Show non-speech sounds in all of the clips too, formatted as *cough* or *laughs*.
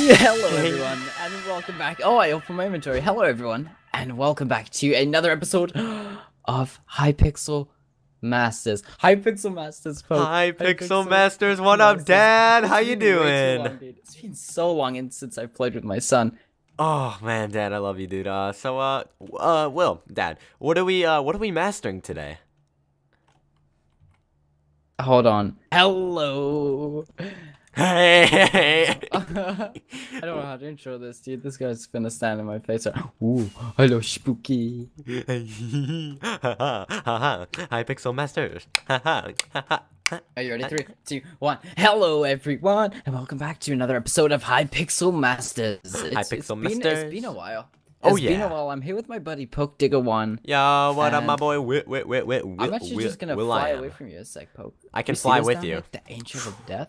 *laughs* Hello everyone, and welcome back. Oh, I opened my inventory. Hello everyone, and welcome back to another episode *gasps* of Hypixel Masters. Hypixel Masters, folks. Hi, Pixel Masters. What up, Dad? It's How you been way too doing? long. It's been so long in- since I've played with my son. Oh man, Dad, I love you, dude. Uh, so uh, uh, Will, Dad, what are we uh, what are we mastering today? Hold on. Hello. Hey. *laughs* I don't know how to intro this, dude. This guy's gonna stand in my face. *laughs* Ooh, hello, spooky. *laughs* Hi, Pixel Masters. Are you ready? Three, two, one. Hello, everyone, and welcome back to another episode of Hypixel Masters. It's, Hypixel it's been, Masters. It's been a while. Oh, It's been yeah. a while. I'm here with my buddy Poke Digger One. Yo, what up, my boy? Wit, wit, wit, wit. I'm actually Will- just gonna Will fly away from you a sec, Poke. I can You fly with you. there? The Angel of Death.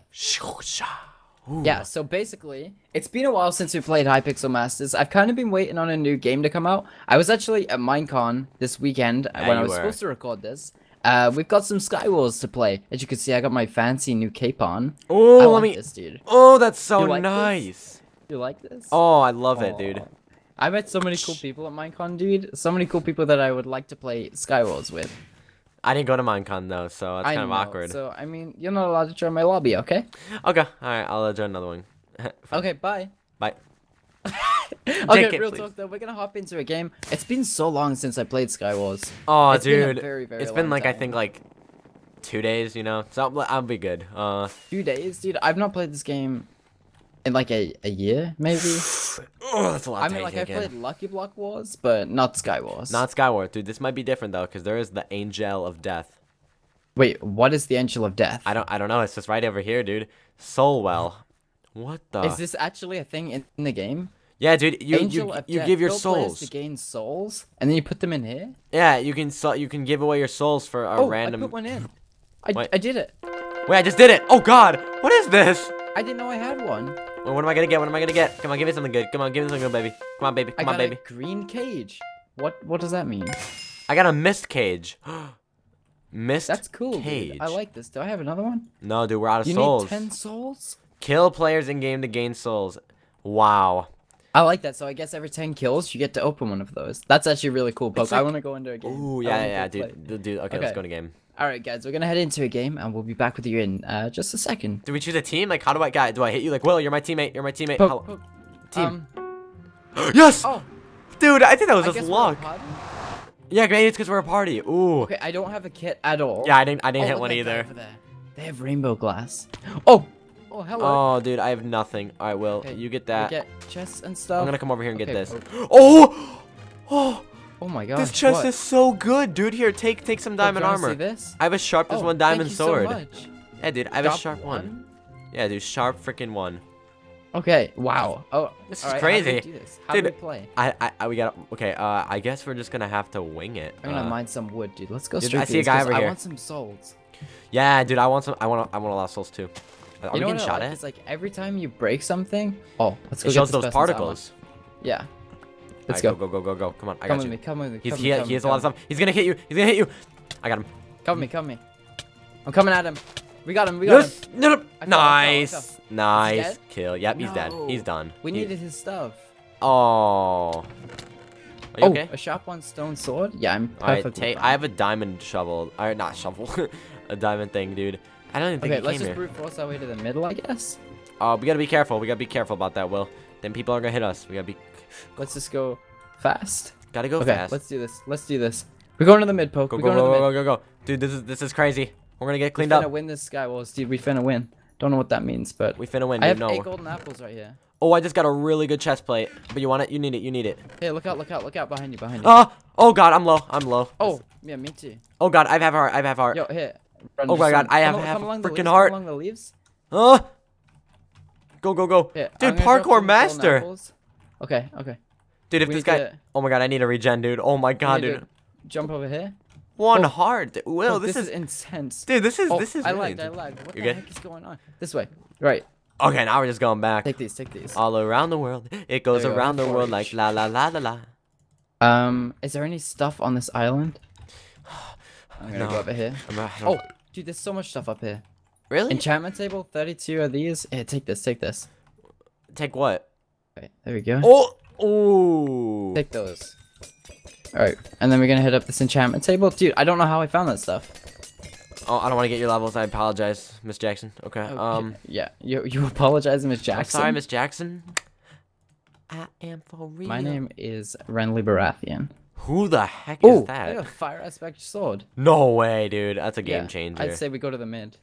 Ooh. Yeah, so basically, it's been a while since we played Hypixel Masters. I've kind of been waiting on a new game to come out. I was actually at Minecon this weekend Yeah, when I was were. supposed to record this. Uh, we've got some Skywars to play. As you can see, I got my fancy new cape on. Oh, let like me. this, dude. Oh, that's so You like this? nice. You like this? Oh, I love it, dude. I met so many cool people at Minecon, dude. So many cool people that I would like to play Skywars with. I didn't go to Minecon though, so it's I kind of awkward. So, I mean, you're not allowed to join my lobby, okay? Okay, all right, I'll uh, join another one. *laughs* Okay, bye. Bye. *laughs* Okay, it, real please. talk though, we're gonna hop into a game. It's been so long since I played Skywars. Oh, It's been a very, very it's been like I think like two days, you know. So I'll, I'll be good. Uh, Few days, dude. I've not played this game in like a, a year, maybe. *sighs* oh, that's a lot. I mean, like I played Lucky Block Wars, but not Skywars. Not Skyward, dude. This might be different though, because there is the Angel of Death. Wait, what is the Angel of Death? I don't, I don't know. It's just right over here, dude. Soulwell. What the? Is this actually a thing in, in the game? yeah, dude. You, Angel you, you give your players souls. to gain souls, and then you put them in here. Yeah, you can, so, you can give away your souls for a oh, random. I put one in. *laughs* I, Wait. I did it. Wait, I just did it. Oh God, what is this? I didn't know I had one. Well, what am I gonna get? What am I gonna get? Come on, give me something good. Come on, give me something good, baby. Come on, baby. I Come on, got baby. a green cage. What what does that mean? I got a mist cage. *gasps* mist. That's cool. Cage. Dude. I like this. Do I have another one? No, dude, we're out of You souls. You need ten souls. Kill players in game to gain souls. Wow. I like that. So I guess every ten kills, you get to open one of those. That's actually really cool, Poke. I want to go into a game. Ooh, I yeah, yeah, dude, dude. Okay, Okay. let's go in a game. All right, guys, we're gonna head into a game, and we'll be back with you in uh, just a second. Do we choose a team? Like, how do I guy? Do I hit you? Like, Will, you're my teammate. You're my teammate. Poke, Hello. poke. Team. Um, *gasps* yes, oh, dude. I think that was I just luck. Yeah, maybe it's because we're a party. Ooh. Okay, I don't have a kit at all. Yeah, I didn't. I didn't Oh, hit one either. They have rainbow glass. *gasps* Oh, oh, hello. Oh, dude, I have nothing. All right, Will, Okay, you get We that. get chests and stuff. I'm gonna come over here and get this. *gasps* Oh, oh, Oh my god. this chest what? is so good, dude. Here, take take some Oh, diamond do armor. See this? I have a sharp as Oh, one thank diamond you so much. yeah, dude, I have a sharp one. Yeah, dude, sharp freaking one. Okay. Wow. Oh, This is right, how do we crazy. do this? How Dude, do we play? I, I, I we got okay. Uh, I guess we're just gonna have to wing it. I'm gonna Uh, mine some wood, dude. Let's go dude, straight I see a this, guy over I here. want some souls. Yeah, dude, I want some. I want. I want a lot of souls too. Are you we know getting what shot like? at? It's like every time you break something. Oh, let's go It get shows this those particles. Yeah. Let's Alright, go. Go, go, go, go. Come on, I Come got with you. me. Come with me. He's come he, he has a lot of stuff. He's gonna hit you. He's gonna hit you. I got him. Come with me. Come with me. I'm coming at him. We got him. We got him. No, no. I fell, I fell, I Nice. Nice kill. Yep, he's dead. He's done. We He- needed his stuff. Oh. Are you oh, okay? a sharp one stone sword. Yeah, I'm perfectly take. I have a diamond shovel. Or not shovel. *laughs* a diamond thing, dude. I don't even think Okay, he let's just here. brute force our way to the middle, I guess. Oh, we gotta be careful. We gotta be careful about that, Will. Then people are gonna hit us. We gotta be. Let's just go fast. Gotta go okay, fast. let's do this. Let's do this. We're going to the mid poke. Go, We're go, going go, to the go, mid. go, go, go. Dude, this is this is crazy. We're gonna get cleaned We finna up. win this Skywars, dude. We finna win. Don't know what that means, but We finna win, I have eight No. golden apples right here. Oh, I just got a really good chest plate. But you want it? You need it. You need it. Hey, look out! Look out! Look out! Behind you! Behind you! Oh, oh God, I'm low. I'm low. oh, yeah, me too. Oh God, I have heart. I have heart. Yo, here. Oh, Run, Oh my God. I Come have al- half come freaking leaves, heart. Come along the leaves. Oh. Go, go, go. Here, Dude, I'm gonna drop some parkour master. Okay, okay. Dude, if We this guy. to- Oh my God, I need a regen, dude. Oh my God, dude. Jump over here. One Oh. heart. Will, Oh, this, is. intense. Dude, this is Oh, this is. I really lagged. I intense. lagged. What You the good? heck is going on? This way. Right. Okay, now we're just going back. Take these. Take these. All around the world, it goes go, around the world like la la la la la. Um, is there any stuff on this island? *sighs* I'm gonna No. go over here. I Oh, dude, there's so much stuff up here. really? Enchantment table, 32 of these. Here, take this. Take this. Take what? Okay, there we go. Oh, oh. Take those. Alright, and then we're gonna hit up this enchantment table. Dude, I don't know how I found that stuff. Oh, I don't want to get your levels. I apologize, Miss Jackson. Okay. Okay, Um, yeah, you you apologize, Miss I'm Jackson. sorry, Miss Jackson. I am for real. My name is Renly Baratheon. Who the heck is Oh, that? a fire aspect sword. No way, dude. That's a game Yeah, changer. I'd say we go to the mid.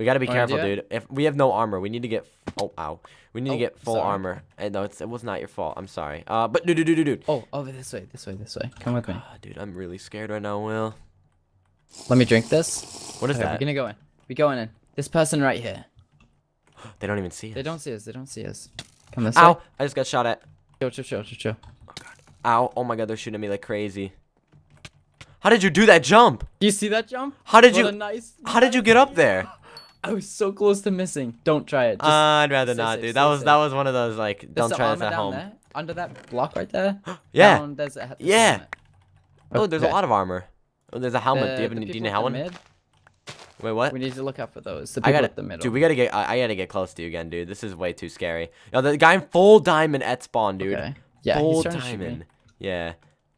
We gotta be Wanna careful, do dude. If we have no armor, we need to get. Oh, ow. We need to Oh, get full sorry. armor. And no, it's, it was not your fault. I'm sorry. Uh, but dude, dude, dude, dude, dude. Oh, over this way, this way, this way. Come with me. Ah, dude, I'm really scared right now, Will. Let me drink this. What is Okay, that? We're gonna go in. We're going in. This person right here. *gasps* They don't even see us. They don't see us. They don't see us. Come this Ow! way. I just got shot at. Chill, chill, chill, chill, chill. Ow! Oh my god, they're shooting at me like crazy. How did you do that jump? Do you see that jump? How did What you? a nice. How did you get up there? *laughs* I was so close to missing. Don't try it. Just Uh, I'd rather not, safe, dude. That was safe. that was one of those like there's don't some try this armor at down home. There, under that block right there. *gasps* Yeah. Down, there's a, there's Yeah. helmet. Oh, there's a lot of armor. Oh, there's a helmet. The- do you have any? Do you people need a helmet? mid, Wait, what? We need to look out for those. The I gotta, at the middle. dude. We gotta get. I, I gotta get close to you again, dude. This is way too scary. Yo, the guy in full diamond at spawn, dude. Okay. Yeah, full he's trying to shoot me. diamond. Yeah.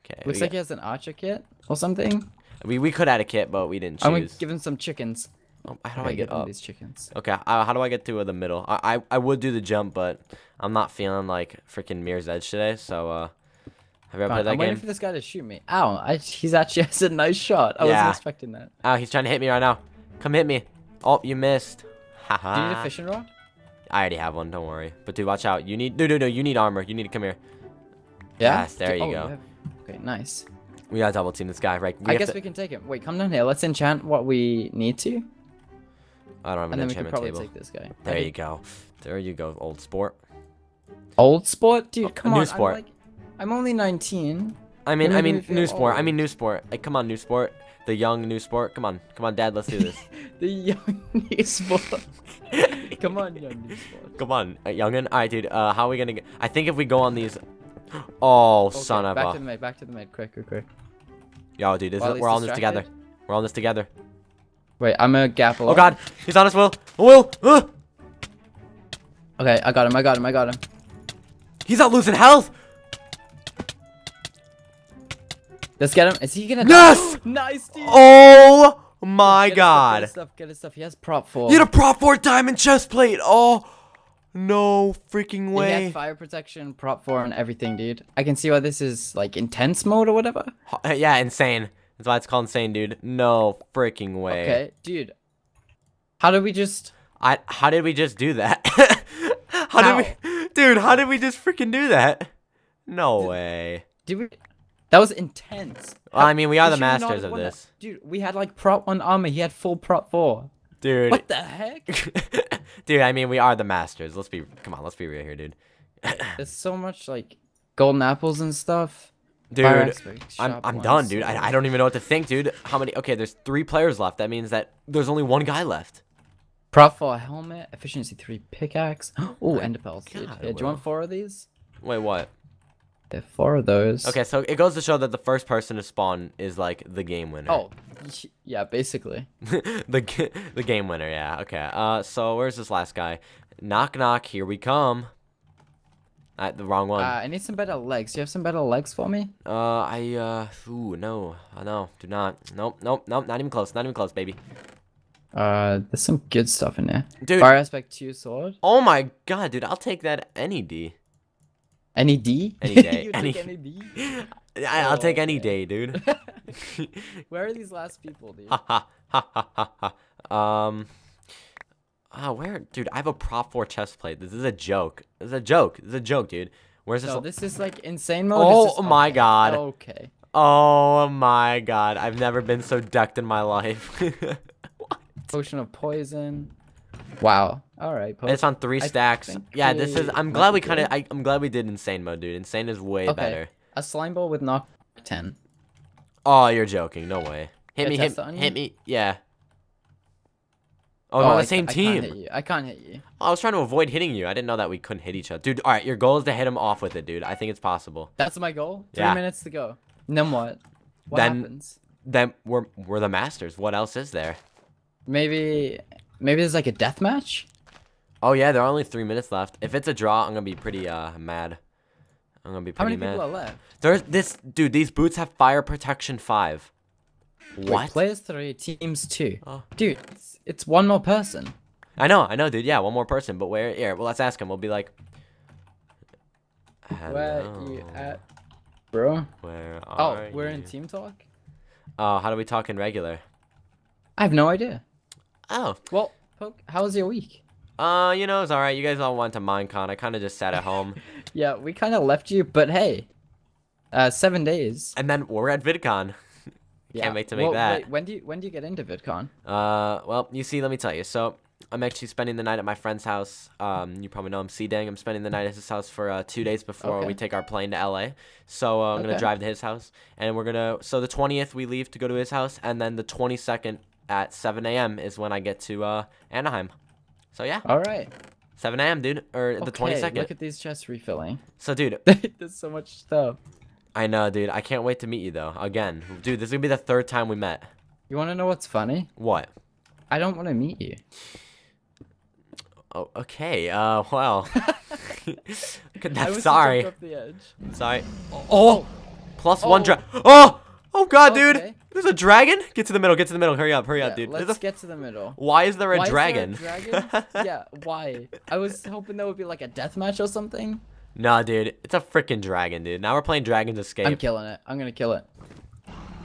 Okay. Looks we, like he has an archer kit or something. we we could add a kit, but we didn't I'm gonna choose. give him some chickens. Oh, how do Okay, I give get him up? these chickens. Okay, uh, how do I get to uh, the middle? I, I I would do the jump, but I'm not feeling like freaking Mirror's Edge today. So uh, have you ever played that I'm waiting for this guy to shoot me. Ow! I, he's actually *laughs* has a nice shot. I Yeah. wasn't expecting that. Oh, he's trying to hit me right now. Come hit me. Oh, you missed. Haha. Do you need a fishing rod? I already have one. Don't worry. But dude, watch out. You need. No, no, no. You need armor. You need to come here. Yeah. Yes, there you oh, go. Okay, nice. We gotta double team this guy, right? We I guess to- we can take him. Wait, come down here. Let's enchant what we need to, I don't have an and then we can enchantment probably table. take this guy. There you go. There you go, old sport. Old sport, dude. Oh, come new on. sport. I'm, like, I'm only 19. I mean, I mean, new sport. I mean, new sport. Like, come on, new sport. The young new sport. Come on, come on, Dad. Let's do this. *laughs* The young *laughs* new sport. *laughs* come on, young new sport. come on, uh, youngin. All right, dude. Uh, how are we gonna get? I think if we go on these. Oh, Okay, son of a... back to the mid. Back to the mid. Quick, quick, quick. Yo, dude, this is, we're all in this together. We're all in this together. Wait, I'm a gap Oh God, he's on us, Will. Will. Uh! Okay, I got him. I got him. I got him. He's not losing health. Let's get him. Is he gonna? Yes! *gasps* Nice, dude. Oh my Get his stuff, Get God. his stuff. Get his stuff. He has prot four. He had a prot four diamond chest plate. Oh, no freaking way. He has fire protection, prot four, and everything, dude. I can see why this is like intense mode or whatever. Yeah, insane. That's why it's called insane, dude. No freaking way. Okay, dude. How did we just? I how did we just do that? *laughs* how, did we Dude, how did we just freaking do that? No way. Did we? That was intense. Well, I mean, we are the masters of won that. this. Dude, we had like prot one armor. He had full prot four. Dude. What the heck? *laughs* dude, I mean, we are the masters. Let's be Come on, let's be real here, dude. There's so much like golden apples and stuff. Dude, I'm I'm done, dude. I, I don't even know what to think, dude. How many Okay, there's 3 players left. That means that there's only one guy left. Prot four helmet, efficiency three pickaxe. *gasps* Oh, ender pearls, dude. God, Yeah, do you want four of these? Wait, what? There are four of those. Okay, so it goes to show that the first person to spawn is like the game winner. Oh, yeah, basically. *laughs* the the game winner, yeah. Okay. Uh, so where's this last guy? Knock knock. Here we come. Uh, the wrong one. Uh, I need some better legs. Do you have some better legs for me? Uh, I uh, ooh no, uh, no, do not. Nope, nope, nope. Not even close. Not even close, baby. Uh, there's some good stuff in there. Dude. Fire aspect two sword. Oh my god, dude. I'll take that any D. Any D? Any *laughs* day, any- take any D? *laughs* I, I'll take Oh, any okay. day, dude. *laughs* Where are these last people, dude? ha ha ha ha ha. Um. Ah, where, dude? I have a prot four chest plate. This is a joke. This is a joke. This is a joke, dude. Where's this? No, this is like insane mode. Oh It's just- my okay, God. Okay. Oh my god, I've never been so decked in my life. *laughs* Potion of poison. Wow. All right. I just found three stacks. Yeah, this is. I'm glad we kind of. I'm glad we did insane mode, dude. Insane is way Okay. better. A slime ball with knock ten. Oh, you're joking. No way. Hit I me. Hit, it hit me. Yeah. Oh, we're on the same I can't team. hit you. I can't hit you. I was trying to avoid hitting you. I didn't know that we couldn't hit each other. Dude, all right. Your goal is to hit him off with it, dude. I think it's possible. That's my goal. Three Yeah. minutes to go. And then what? What Then- happens? Then we're we're the masters. What else is there? Maybe maybe there's like a death match. Oh yeah, there are only three minutes left. If it's a draw, I'm gonna be pretty uh mad. I'm gonna be pretty mad. How many mad. people are left? There's this dude. These boots have fire protection five. Wait, players three, teams two. Oh. Dude, it's, it's one more person. I know, I know, dude. Yeah, one more person. But where? Here, well, let's ask him. We'll be like, Where "Hello, you at, bro? Where are Oh, are we're in team talk. Oh, how do we talk in regular? I have no idea. Oh, Well, Poke, how was your week? uh, you know, it's all right. You guys all went to Minecon. I kind of just sat at home, *laughs* Yeah, we kind of left you, but hey, uh, seven days. and then we're at VidCon. Yeah. Can't wait to make well, that. Wait, when do you when do you get into VidCon? Uh, well, you see, let me tell you. So, I'm actually spending the night at my friend's house. Um, you probably know him, C Dang. I'm spending the night at his house for uh, two days before Okay. we take our plane to LA. So uh, I'm gonna drive to his house, and we're gonna. So the 20th we leave to go to his house, and then the 22nd at 7 a.m. is when I get to uh, Anaheim. So yeah, All right. 7 a.m. dude, or the okay, 22nd. Look at these chests refilling. So dude, *laughs* There's so much stuff. I know, dude. I can't wait to meet you though. Again, dude, this is gonna be the third time we met. You want to know what's funny? What? I don't want to meet you. Oh, okay. Uh, well. *laughs* *laughs* That's sorry. Up the edge. Sorry. Oh, plus one Oh. dra- Oh, oh God, dude. There's a dragon. Get to the middle. Get to the middle. Hurry up. Hurry Yeah, up, dude. Let's get to the middle. Why is there a Why dragon? Is there a dragon? yeah, *laughs* why? I was hoping there would be like a death match or something. Nah, dude. It's a freaking dragon, dude. Now we're playing Dragon's Escape. I'm killing it. I'm gonna kill it.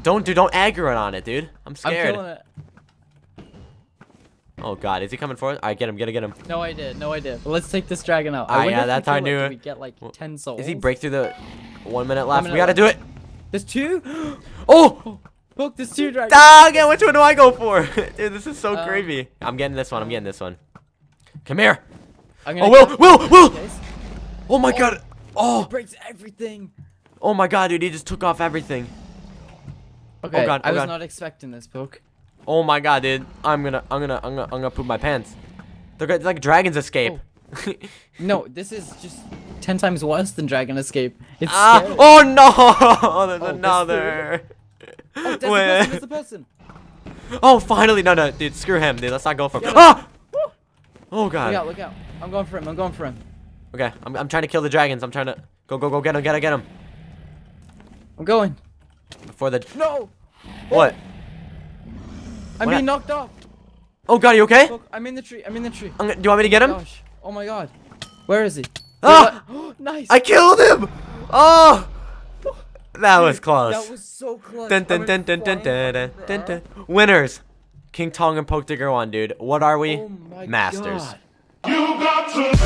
don't, dude. Don't aggro it on it, dude. I'm scared. I'm killing it. Oh God, is he coming for us? Right, get him. Get him. Get him. No idea. No idea. But let's take this dragon out. Ah, I wonder yeah, that's how I knew it. We get like Well, ten souls. Is he break through the one minute left? minute we gotta left. do it. There's two. *gasps* Oh. Look, there's two dragons. Ah, again, which one do I go for? *laughs* Dude, this is so Um, creepy. I'm getting this one. I'm getting this one. Come here. I'm Oh, Will, Will, Will. Case. Oh my Oh. God. Oh, breaks everything. oh my God, dude. He just took off everything. Okay, God, I oh was God. not expecting this, Poke. Oh my God, dude. I'm gonna, I'm gonna, I'm gonna, I'm gonna poop my pants. They're go- like Dragon's Escape. *laughs* No, this is just ten times worse than Dragon Escape. It's ah, scary. oh no. *laughs* There's Oh, this another. *laughs* Oh, there's the Where- person, there's the person. Oh, finally. No, no, dude. Screw him, dude. Let's not go for him. Yeah, Ah! Oh god. Look God. out, look out. I'm going for him, I'm going for him. Okay, I'm, I'm trying to kill the dragons. I'm trying to go, go, go, get him, get him, get him. I'm going. Before the No! what? I'm What being hap- knocked off. Oh God, you okay? Look, I'm in the tree, I'm in the tree. I'm gonna, do you want me to get him? Gosh. Oh my god. Where is he? Ah! Wait, *gasps* nice. I killed him! Oh! That was close. That was so close. Dun, I dun, dun, dun, dun, dun, dun, dun. Winners! King Tong and Poke Digger 1, dude. What are we? Oh my Masters. God. You got to.